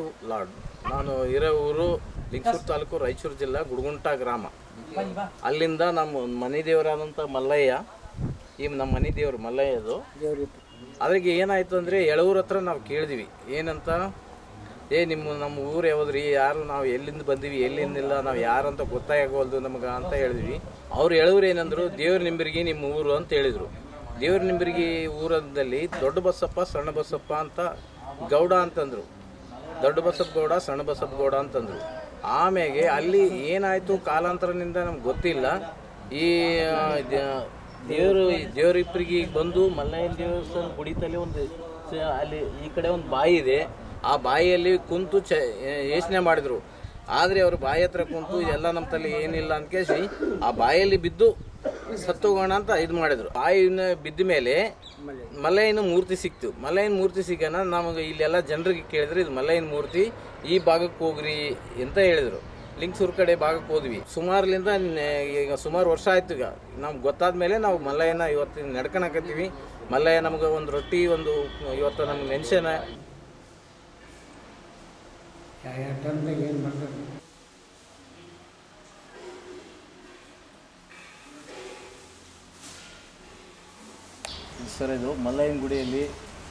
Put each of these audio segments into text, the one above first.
ವಾಸು ಲಾಡ್ ನಾನು ಇರೋ ಊರು ಲಿಂಗಸೂರು ತಾಲೂಕು, ರಾಯಚೂರು ಜಿಲ್ಲಾ ಗುಡುಗುಂಟ ಗ್ರಾಮ. ಅಲ್ಲಿಂದ ನಮ್ಮ ಮನೆ ದೇವರಾದಂಥ ಮಲ್ಲಯ್ಯ, ಈ ನಮ್ಮ ಮನೆ ದೇವರು ಮಲ್ಲಯ್ಯದು. ಅದಕ್ಕೆ ಏನಾಯ್ತು ಅಂದರೆ ಎಳೂರ ಹತ್ರ ನಾವು ಕೇಳಿದ್ವಿ. ಏನಂತ? ಏ, ನಿಮ್ಮ, ನಮ್ಮ ಊರು ಯಾವುದ್ರಿ? ಯಾರು ನಾವು ಎಲ್ಲಿಂದ ಬಂದೀವಿ, ಎಲ್ಲಿಂದಿಲ್ಲ, ನಾವು ಯಾರಂತ ಗೊತ್ತಾಗವಲ್ದು ನಮಗೆ ಅಂತ ಹೇಳಿದ್ವಿ. ಅವ್ರು ಎಳೂರು ಏನಂದ್ರು, ದೇವ್ರ ನಿಂಬರಿಗೆ ನಿಮ್ಮ ಊರು ಅಂತ ಹೇಳಿದರು. ದೇವ್ರ ನಿಂಬರಿಗೆ ಊರದಲ್ಲಿ ದೊಡ್ಡ ಬಸಪ್ಪ, ಸಣ್ಣ ಬಸಪ್ಪ ಅಂತ ಗೌಡ ಅಂತಂದರು. ದೊಡ್ಡ ಬಸಪ್ಪಗೌಡ ಸಣ್ಣ ಬಸಪ್ಪಗೌಡ ಅಂತಂದರು. ಆಮೇಲೆ ಅಲ್ಲಿ ಏನಾಯಿತು ಕಾಲಾಂತರದಿಂದ ನಮ್ಗೆ ಗೊತ್ತಿಲ್ಲ. ಈ ದೇವರು ದೇವರಿಬ್ಬರಿಗೆ ಬಂದು ಮಲ್ಲಯ್ಯನ ದೇವಸ್ಥಾನ ಗುಡಿತಲ್ಲಿ ಒಂದು ಅಲ್ಲಿ ಈ ಕಡೆ ಒಂದು ಬಾಯಿ ಇದೆ. ಆ ಬಾಯಿಯಲ್ಲಿ ಕುಂತು ಚ ಯೋಚನೆ ಮಾಡಿದರು. ಆದರೆ ಅವರು ಬಾಯಿ ಹತ್ರ ಕುಂತು ಎಲ್ಲ ನಮ್ಮ ತಲೆ ಏನಿಲ್ಲ ಅಂತ ಕೇಸಿ ಆ ಬಾಯಲ್ಲಿ ಬಿದ್ದು ಸತ್ತೋಗೋಣ ಅಂತ ಇದು ಮಾಡಿದ್ರು. ಬಾಯಿನ ಬಿದ್ದ ಮೇಲೆ ಮಲ್ಲಯ್ಯನ ಮೂರ್ತಿ ಸಿಕ್ತು. ಮಲೈನ ಮೂರ್ತಿ ಸಿಗೋಣ ನಮಗೆ ಇಲ್ಲೆಲ್ಲ ಜನರಿಗೆ ಕೇಳಿದ್ರೆ, ಇದು ಮಲೈನ ಮೂರ್ತಿ, ಈ ಭಾಗಕ್ಕೆ ಹೋಗ್ರಿ ಅಂತ ಹೇಳಿದರು. ಲಿಂಗಸೂರು ಕಡೆ ಭಾಗಕ್ಕೆ ಹೋದ್ವಿ. ಸುಮಾರ್ಲಿಂದ ಈಗ ಸುಮಾರು ವರ್ಷ ಆಯ್ತು ಈಗ. ನಮ್ಗೆ ಗೊತ್ತಾದ ಮೇಲೆ ನಾವು ಮಲ್ಲಯ್ಯನ ಇವತ್ತು ನಡ್ಕೊಳಕತ್ತೀವಿ ಮಲ್ಲಯ್ಯ ನಮ್ಗೆ ಒಂದು ರೊಟ್ಟಿ, ಒಂದು ಇವತ್ತು ನಮ್ಗೆ ನೆನ್ಸೇನ ಸರ್, ಇದು ಮಲ್ಲಯ್ಯನ ಗುಡಿಯಲ್ಲಿ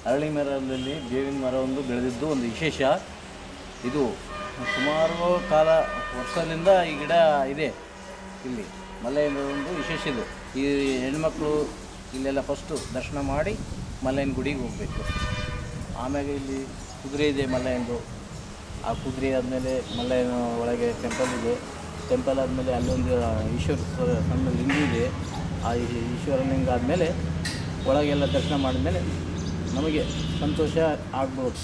ಅರಳಿ ಮರದಲ್ಲಿ ಬೇವಿನ ಮರ ಒಂದು ಬೆಳೆದಿದ್ದು ಒಂದು ವಿಶೇಷ. ಇದು ಸುಮಾರು ಕಾಲ ವರ್ಷದಿಂದ ಈ ಗಿಡ ಇದೆ. ಇಲ್ಲಿ ಮಲ್ಲಯ್ಯನ ಒಂದು ವಿಶೇಷ ಇದು. ಈ ಹೆಣ್ಮಕ್ಳು ಇಲ್ಲೆಲ್ಲ ಫಸ್ಟು ದರ್ಶನ ಮಾಡಿ ಮಲ್ಲಯ್ಯನ ಗುಡಿಗೆ ಹೋಗಬೇಕು. ಆಮ್ಯಾಗೆ ಇಲ್ಲಿ ಕುದುರೆ ಇದೆ ಮಲ್ಲಯ್ಯಂದು ಆ ಕುದುರೆ ಆದಮೇಲೆ ಮಲ್ಲಯ್ಯನ ಒಳಗೆ ಟೆಂಪಲ್ ಇದೆ. ಟೆಂಪಲ್ ಆದಮೇಲೆ ಅಲ್ಲೊಂದು ಈಶ್ವರ ಸಣ್ಣ ಲಿಂಗ ಇದೆ. ಆ ಈಶ್ವರ ಲಿಂಗ ಆದಮೇಲೆ ಒಳಗೆಲ್ಲ ದರ್ಶನ ಮಾಡಿದ್ಮೇಲೆ ನಮಗೆ ಸಂತೋಷ ಆಗ್ಬೋದು.